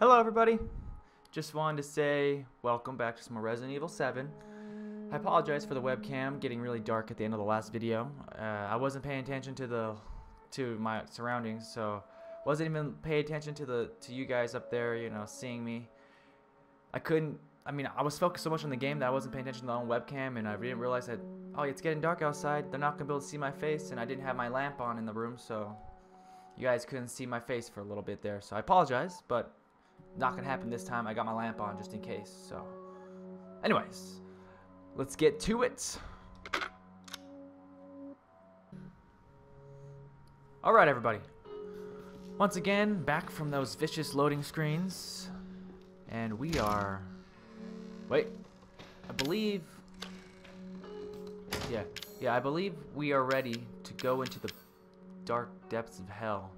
Hello everybody! Just wanted to say welcome back to some more Resident Evil 7. I apologize for the webcam getting really dark at the end of the last video. Uh, I wasn't paying attention to the to my surroundings, so wasn't even paying attention to the to you guys up there, you know, seeing me. I couldn't. I mean, I was focused so much on the game that I wasn't paying attention to my own webcam, and I didn't realize that oh, it's getting dark outside. They're not gonna be able to see my face, and I didn't have my lamp on in the room, so you guys couldn't see my face for a little bit there. So I apologize, but not gonna happen this time. I got my lamp on just in case. So, anyways, let's get to it. All right, everybody. Once again, back from those vicious loading screens, and we are. Wait, I believe. Yeah, yeah, I believe we are ready to go into the dark depths of hell.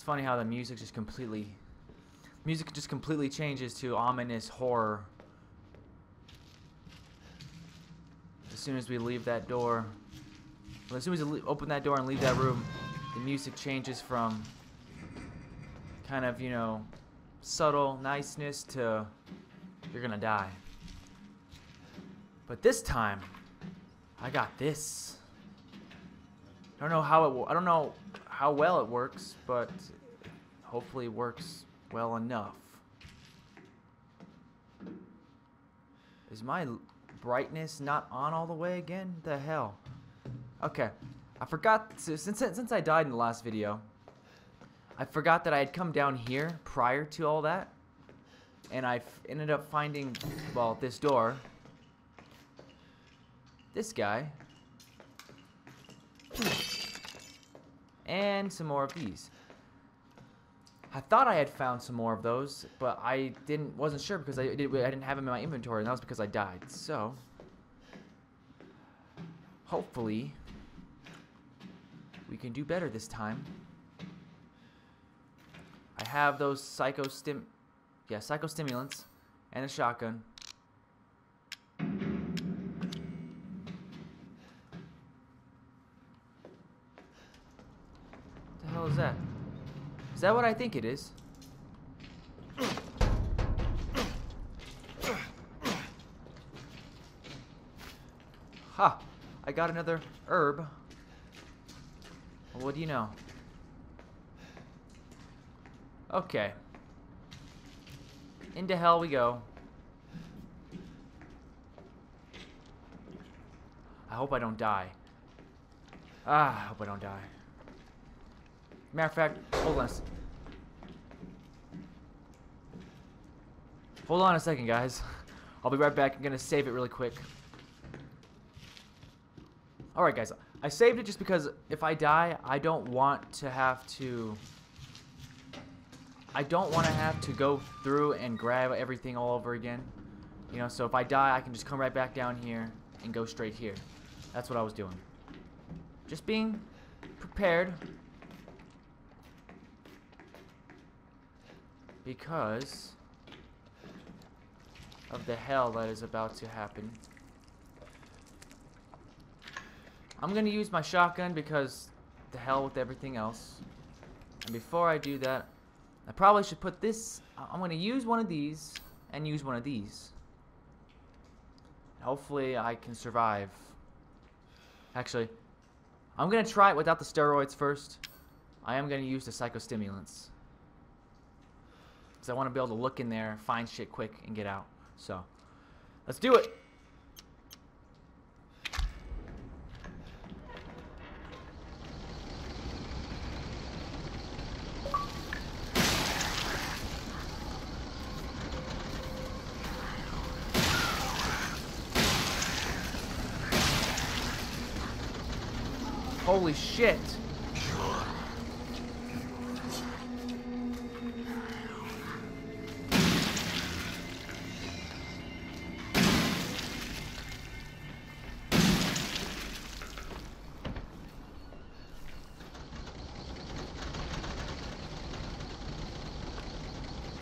It's funny how the music just completely music just completely changes to ominous horror as soon as we leave that door. Well, as soon as we open that door and leave that room, the music changes from kind of, you know, subtle niceness to you're gonna die. But this time, I got this. I don't know how it. I don't know how well it works, but hopefully it works well enough. Is my brightness not on all the way again? The hell. Okay, I forgot since since I died in the last video. I forgot that I had come down here prior to all that, and I ended up finding well this door. This guy. Hmm. And some more of these. I thought I had found some more of those, but I didn't wasn't sure because I, did, I didn't have them in my inventory, and that was because I died. So, hopefully, we can do better this time. I have those psycho stim, yeah, psychostimulants, and a shotgun. Is that what I think it is? Ha! I got another herb. Well, what do you know? Okay. Into hell we go. I hope I don't die. Ah, I hope I don't die. Matter of fact, hold on. Hold on a second, guys. I'll be right back. I'm going to save it really quick. Alright, guys. I saved it just because if I die, I don't want to have to... I don't want to have to go through and grab everything all over again. You know, so if I die, I can just come right back down here and go straight here. That's what I was doing. Just being prepared because of the hell that is about to happen. I'm going to use my shotgun because the hell with everything else. And before I do that, I probably should put this, I'm going to use one of these and use one of these. Hopefully I can survive. Actually, I'm going to try it without the steroids first. I am going to use the psychostimulants. Because I want to be able to look in there, find shit quick, and get out. So, let's do it. Holy shit.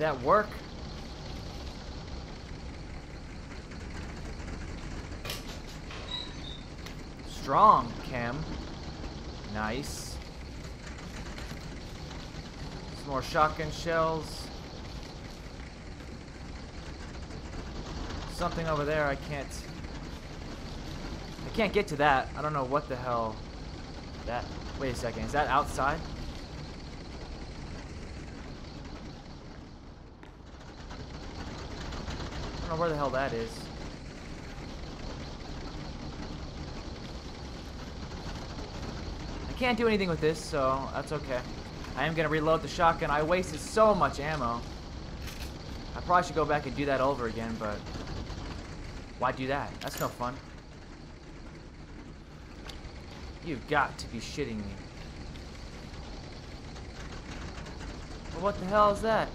That work? Strong, Cam. Nice. Some more shotgun shells. Something over there I can't... I can't get to that. I don't know what the hell that... Wait a second. Is that outside? Don't know where the hell that is. I can't do anything with this, so that's okay. I am to reload the shotgun. I wasted so much ammo. I probably should go back and do that over again, but... Why do that? That's no fun. You've got to be shitting me. Well, what the hell is that?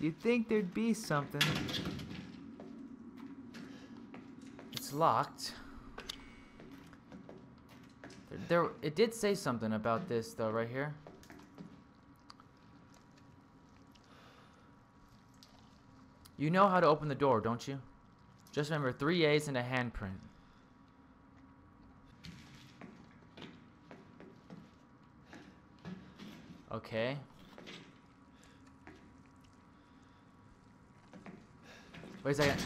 You'd think there'd be something. It's locked. There, there, it did say something about this though, right here. You know how to open the door, don't you? Just remember three A's and a handprint. Okay. Wait a second.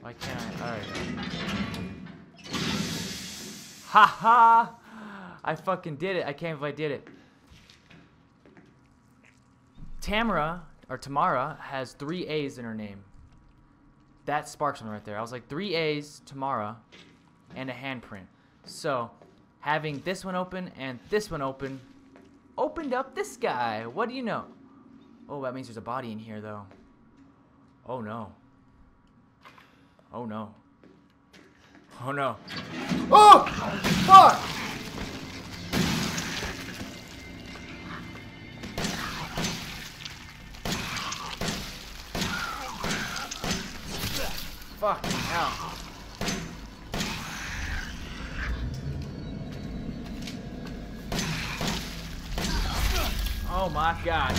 Why can't I? Alright. Ha ha! I fucking did it. I can't believe I did it. Tamara, or Tamara, has three A's in her name. That sparks one right there. I was like, three A's, Tamara, and a handprint. So, having this one open and this one open, opened up this guy. What do you know? Oh, that means there's a body in here, though. Oh, no. Oh, no. Oh, no. Oh! Fuck! Fucking hell. My god.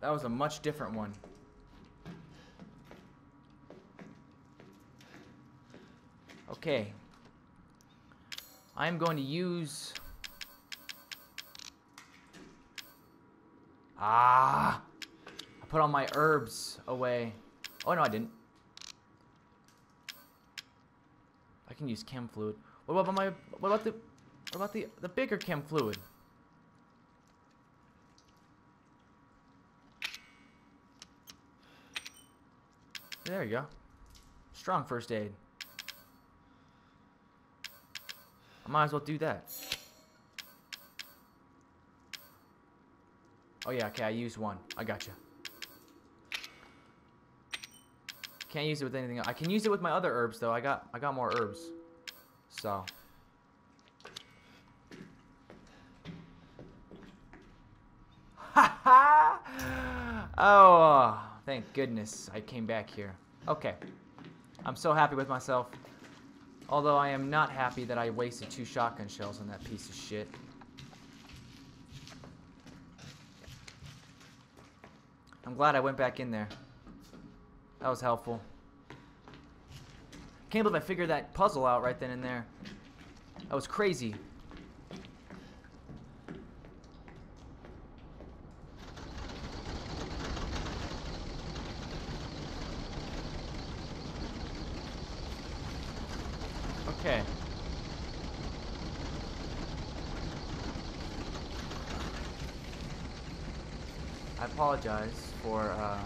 That was a much different one. Okay. I'm going to use... Ah! I put all my herbs away. Oh, no, I didn't. I can use chem fluid. What about my... What about the... What about the, the bigger chem fluid? There you go. Strong first aid. I might as well do that. Oh yeah, okay, I used one. I got gotcha. you. Can't use it with anything else. I can use it with my other herbs though. I got I got more herbs. So. Ha ha! Oh, uh, thank goodness I came back here. Okay. I'm so happy with myself. Although I am not happy that I wasted two shotgun shells on that piece of shit. Glad I went back in there. That was helpful. Can't believe I figured that puzzle out right then and there. That was crazy. Okay. I apologize for uh,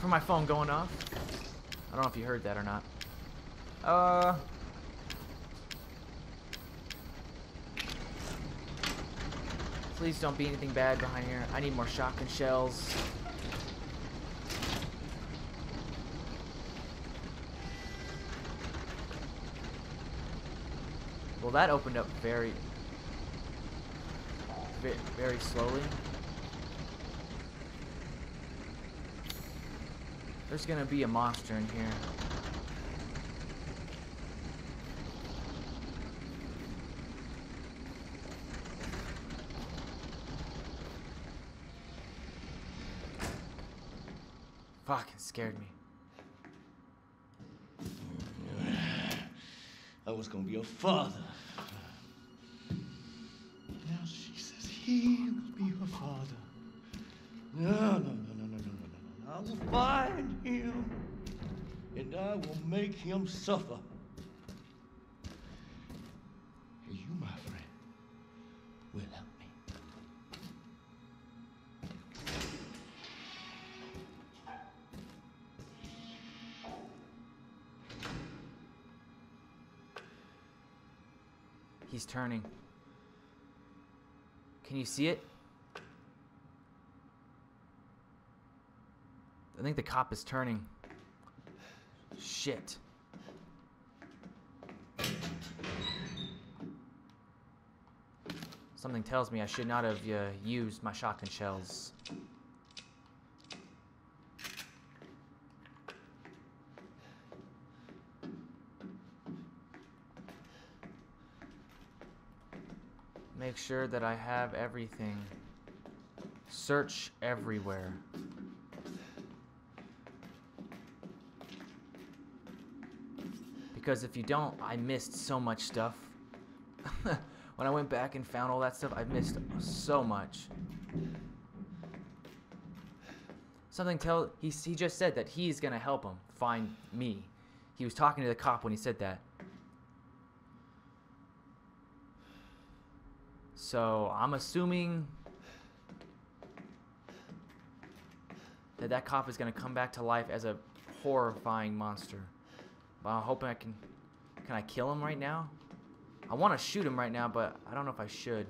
for my phone going off. I don't know if you heard that or not. Uh. Please don't be anything bad behind here. I need more shotgun shells. Well, that opened up very, very slowly. There's gonna be a monster in here. Fucking scared me. I was gonna be your father. Will find him and I will make him suffer. And you, my friend, will help me. He's turning. Can you see it? Think the cop is turning. Shit. Something tells me I should not have uh, used my shotgun shells. Make sure that I have everything. Search everywhere. Because if you don't, I missed so much stuff. when I went back and found all that stuff, I missed so much. Something tell he he just said that he's gonna help him find me. He was talking to the cop when he said that. So I'm assuming that that cop is gonna come back to life as a horrifying monster. But I'm hoping I can. Can I kill him right now? I want to shoot him right now, but I don't know if I should.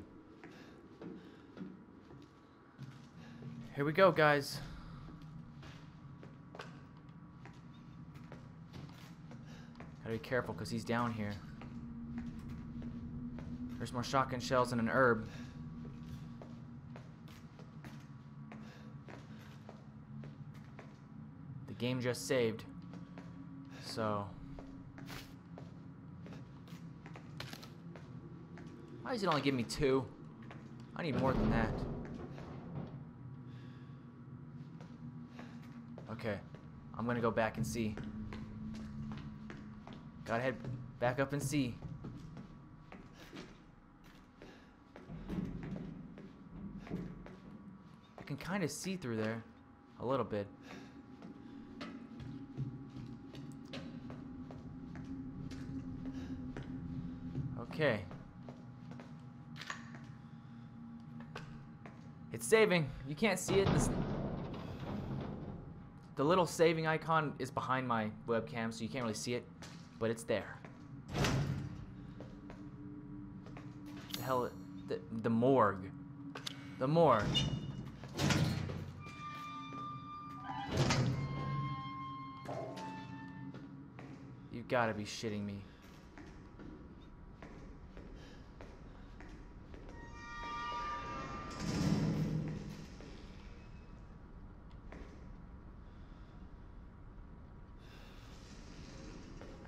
Here we go, guys. Gotta be careful because he's down here. There's more shotgun shells and an herb. The game just saved. So. Why does it only give me two? I need more than that. Okay. I'm gonna go back and see. Gotta head back up and see. I can kind of see through there. A little bit. Okay. It's saving. You can't see it. This, the little saving icon is behind my webcam, so you can't really see it, but it's there. The hell, the, the morgue. The morgue. You've got to be shitting me.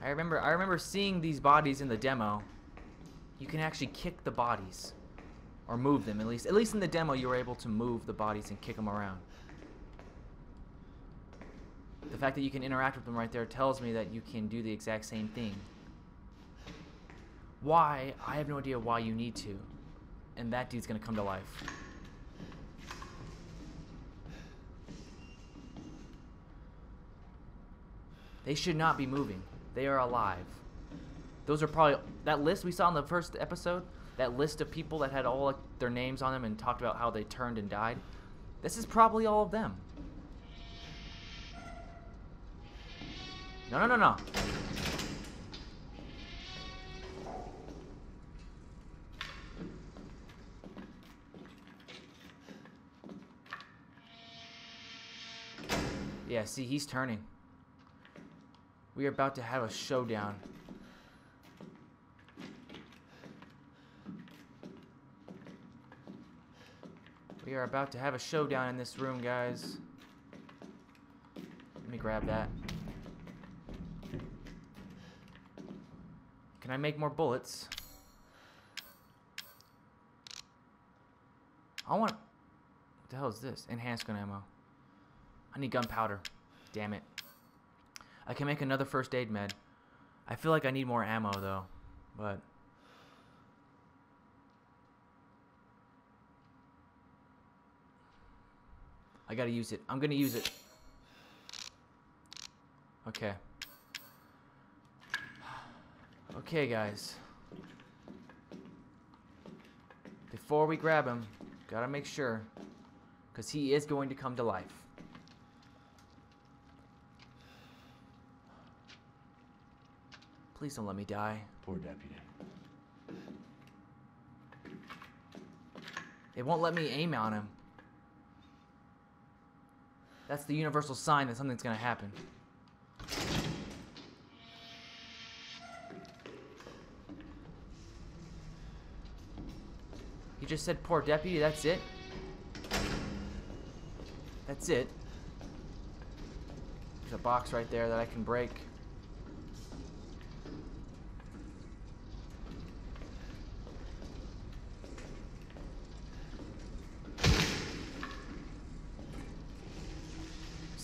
I remember I remember seeing these bodies in the demo. You can actually kick the bodies or move them at least. At least in the demo you were able to move the bodies and kick them around. The fact that you can interact with them right there tells me that you can do the exact same thing. Why? I have no idea why you need to. And that dude's gonna come to life. They should not be moving. They are alive. Those are probably that list we saw in the first episode. That list of people that had all like, their names on them and talked about how they turned and died. This is probably all of them. No, no, no, no. Yeah, see, he's turning. We are about to have a showdown. We are about to have a showdown in this room, guys. Let me grab that. Can I make more bullets? I want... What the hell is this? Enhanced gun ammo. I need gunpowder. Damn it. I can make another first aid med. I feel like I need more ammo, though. But... I gotta use it. I'm gonna use it. Okay. Okay, guys. Before we grab him, gotta make sure. Because he is going to come to life. Please don't let me die. Poor deputy. It won't let me aim on him. That's the universal sign that something's gonna happen. He just said poor deputy, that's it? That's it. There's a box right there that I can break.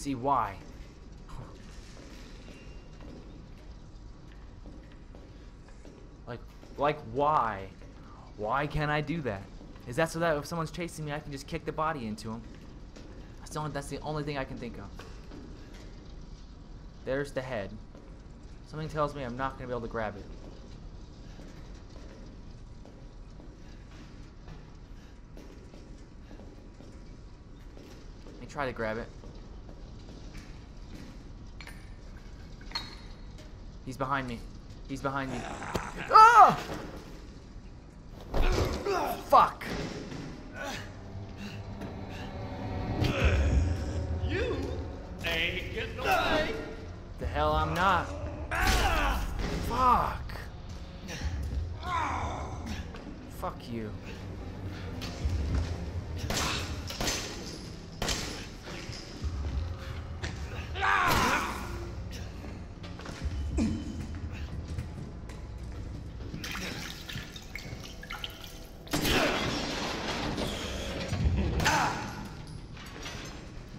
See why. like, like why? Why can't I do that? Is that so that if someone's chasing me, I can just kick the body into him? That's the only, that's the only thing I can think of. There's the head. Something tells me I'm not going to be able to grab it. Let me try to grab it. He's behind me. He's behind me. Ah! Fuck. You ain't getting away. The hell I'm not. Fuck. Fuck you.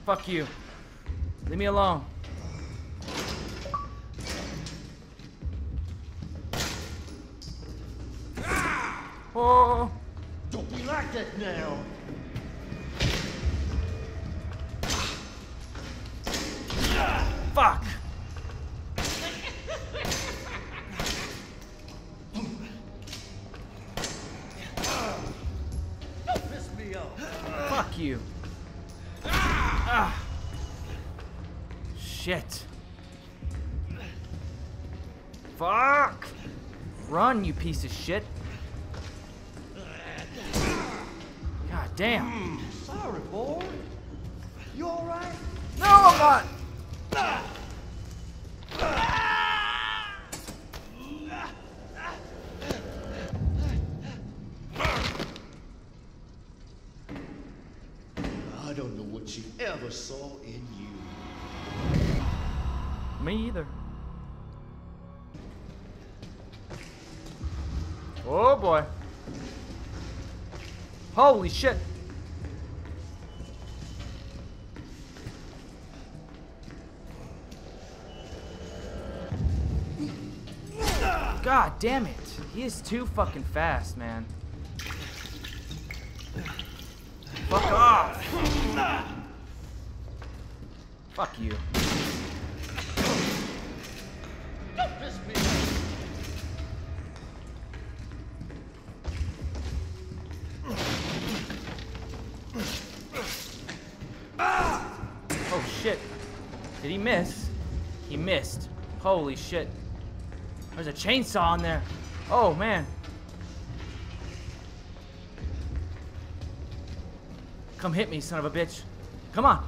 Fuck you. Leave me alone. I don't know what you ever saw in you. Me either. Oh boy. Holy shit. God damn it. He is too fucking fast, man. Fuck off. Fuck you. Don't piss me. Oh shit. Did he miss? He missed. Holy shit. There's a chainsaw in there. Oh man. Come hit me, son of a bitch. Come on.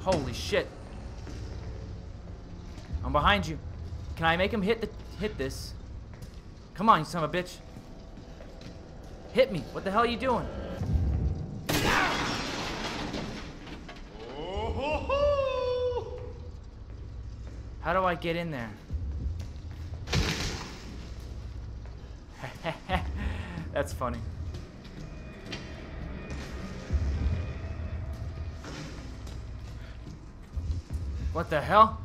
Holy shit. I'm behind you. Can I make him hit the hit this? Come on, you son of a bitch. Hit me. What the hell are you doing? Oh, How do I get in there? That's funny. What the hell?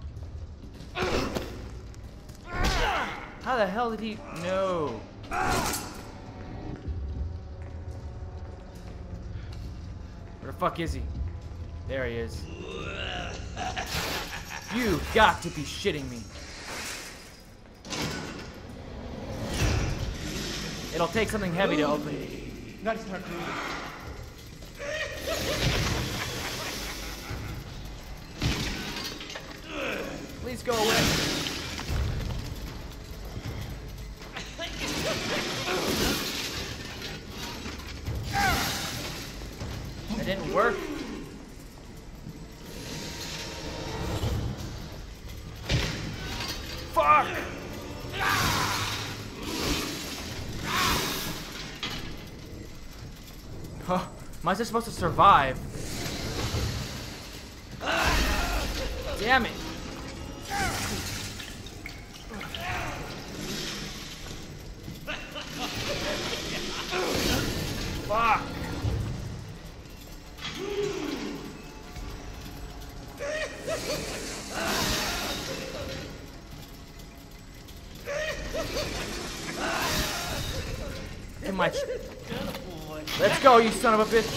How the hell did he... No. Where the fuck is he? There he is. You got to be shitting me. It'll take something heavy to open. That's not good. Please go away. I just supposed to survive? Damn it! Fuck! Too much. Let's go, you son of a bitch.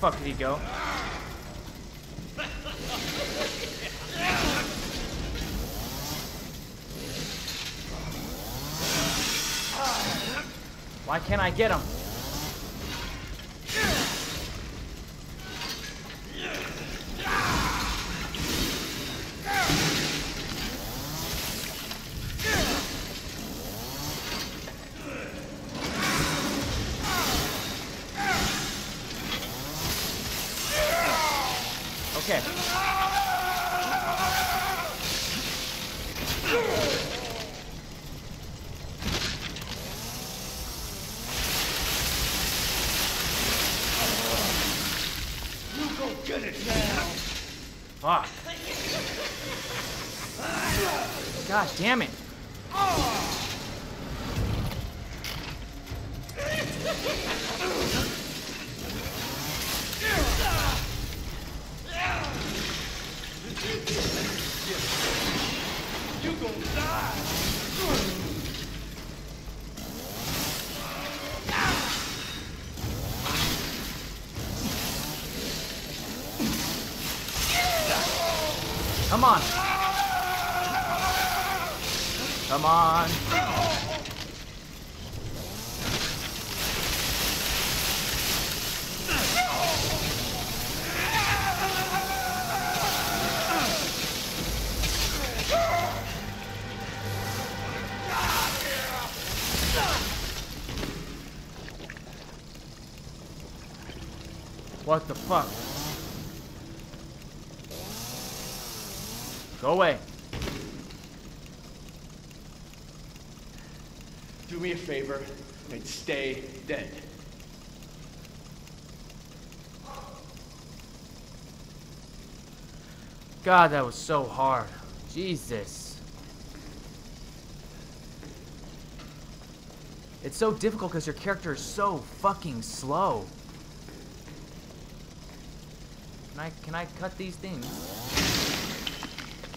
Fuck did he go? Why can't I get him? Damn it. What the fuck? Go away. Do me a favor and stay dead. God, that was so hard. Jesus. It's so difficult because your character is so fucking slow. Can I can I cut these things?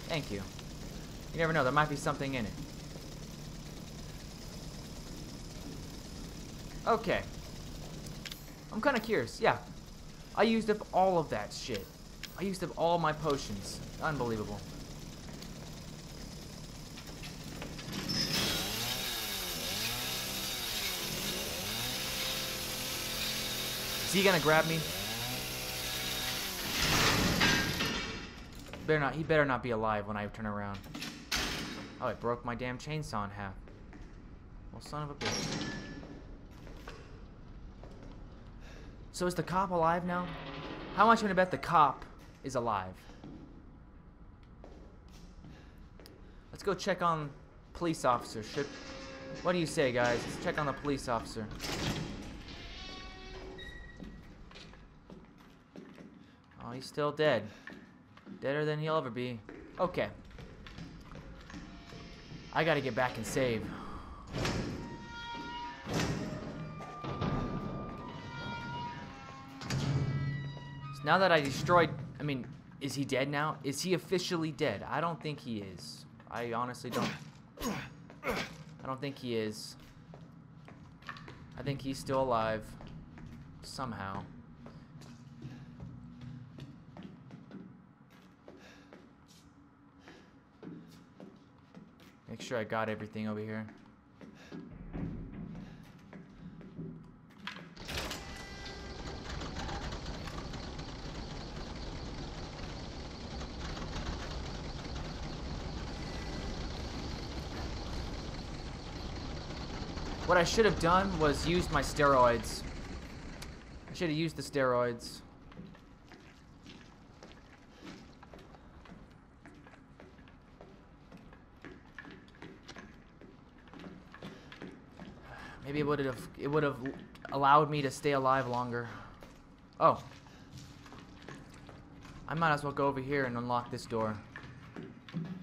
Thank you. You never know, there might be something in it. Okay. I'm kind of curious. Yeah. I used up all of that shit. I used up all my potions. Unbelievable. Is he gonna grab me? Better not. He better not be alive when I turn around. Oh, it broke my damn chainsaw in half. Well, son of a bitch. So is the cop alive now? How much am I gonna bet the cop is alive? Let's go check on police officer. Should what do you say, guys? Let's check on the police officer. Oh, he's still dead. Deader than he'll ever be. Okay. I gotta get back and save. So now that I destroyed, I mean, is he dead now? Is he officially dead? I don't think he is. I honestly don't. I don't think he is. I think he's still alive. Somehow. Sure I got everything over here. What I should have done was used my steroids. I should have used the steroids. Maybe it would have it would have allowed me to stay alive longer. Oh. I might as well go over here and unlock this door.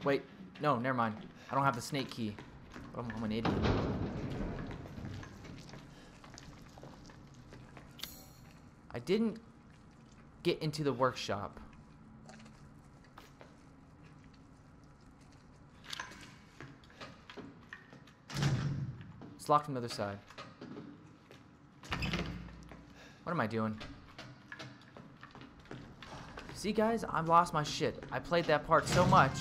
Wait, no, never mind. I don't have the snake key. I'm, I'm an idiot. I didn't get into the workshop. Locked from the other side. What am I doing? See, guys, I've lost my shit. I played that part so much.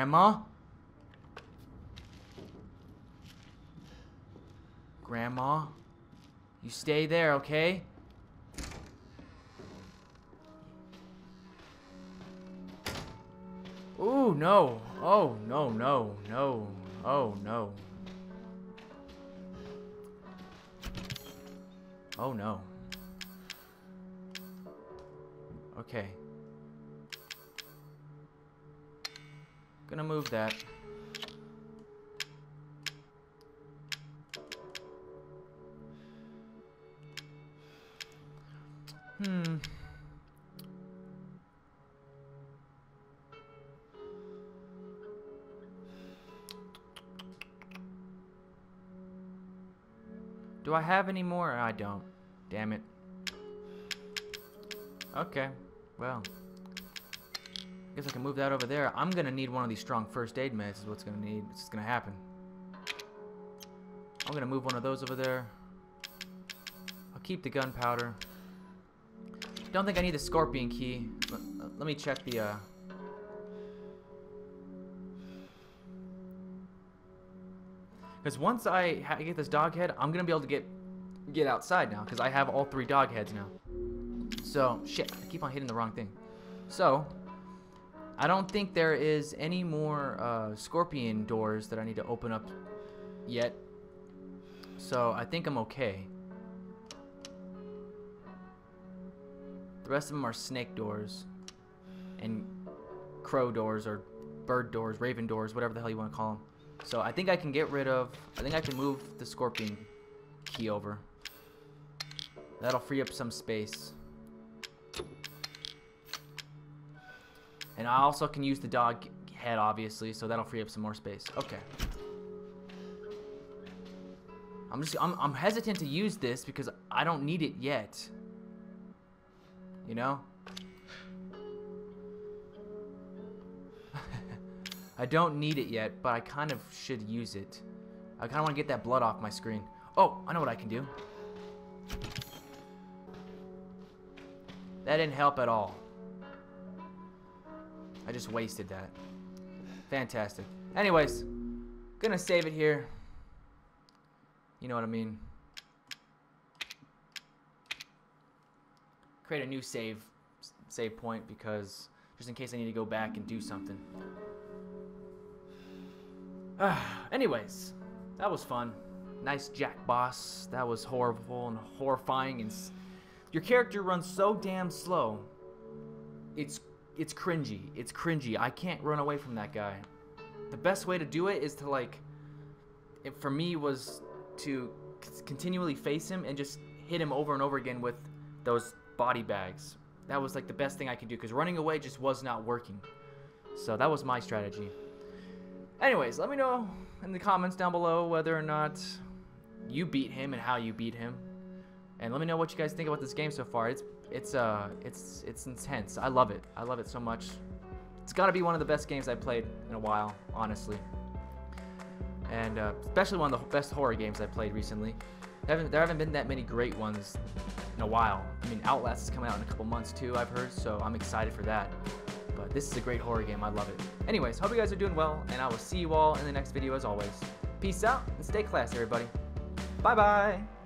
Grandma? Grandma? You stay there, okay? Ooh, no. Oh, no, no, no. Oh, no. Oh, no. Okay. Gonna move that. Hmm. Do I have any more? I don't. Damn it. Okay. Well. Guess I can move that over there. I'm gonna need one of these strong first aid meds is what's gonna need. It's gonna happen. I'm gonna move one of those over there. I'll keep the gunpowder. Don't think I need the scorpion key. Let, let me check the, uh... Because once I get this dog head, I'm to be able to get get outside now. Because I have all three dog heads now. So, shit. I keep on hitting the wrong thing. So, I don't think there is any more uh, scorpion doors that I need to open up yet. So, I think I'm okay. The rest of them are snake doors and crow doors or bird doors, raven doors, whatever the hell you want to call them. So I think I can get rid of, I think I can move the scorpion key over. That'll free up some space. And I also can use the dog head, obviously, so that'll free up some more space. Okay. I'm just, I'm, I'm hesitant to use this because I don't need it yet. You know? I don't need it yet, but I kind of should use it. I kind of want to get that blood off my screen. Oh, I know what I can do. That didn't help at all. I just wasted that. Fantastic. Anyways, gonna save it here. You know what I mean. create a new save save point because just in case I need to go back and do something. Uh, anyways, that was fun. Nice Jack boss. That was horrible and horrifying and your character runs so damn slow. It's it's cringy. It's cringy. I can't run away from that guy. The best way to do it is to like it for me was to continually face him and just hit him over and over again with those body bags. That was like the best thing I could do because running away just was not working. So that was my strategy. Anyways, let me know in the comments down below whether or not you beat him and how you beat him. And let me know what you guys think about this game so far. It's it's uh it's it's intense. I love it. I love it so much. It's got to be one of the best games I've played in a while, honestly. And uh, especially one of the best horror games I've played recently. There haven't, there haven't been that many great ones in a while. I mean, Outlast is coming out in a couple months too, I've heard, so I'm excited for that. But this is a great horror game. I love it. Anyways, hope you guys are doing well, and I will see you all in the next video as always. Peace out, and stay classy, everybody. Bye-bye.